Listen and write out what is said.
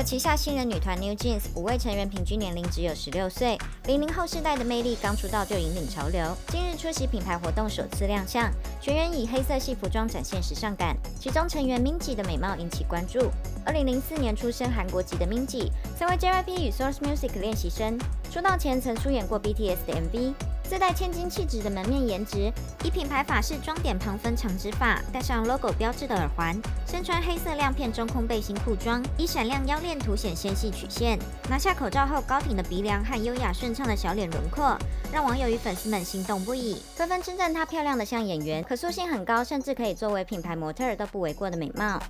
旗下新人女团 New Jeans 五位成员平均年龄只有十六岁，零零后世代的魅力刚出道就引领潮流。今日出席品牌活动首次亮相，全员以黑色系服装展现时尚感，其中成员 Minji 的美貌引起关注。二零零四年出生韩国籍的 Minji，曾为 JYP 与 Source Music 练习生，出道前曾出演过 BTS 的 MV。自带千金气质的门面颜值，以品牌法式装点旁分长直发，戴上 logo 标志的耳环，身穿黑色亮片中空背心裤装，以闪亮腰链凸显纤细曲线。拿下口罩后，高挺的鼻梁和优雅顺畅的小脸轮廓，让网友与粉丝们心动不已，纷纷称赞她漂亮的像演员，可塑性很高，甚至可以作为品牌模特都不为过的美貌。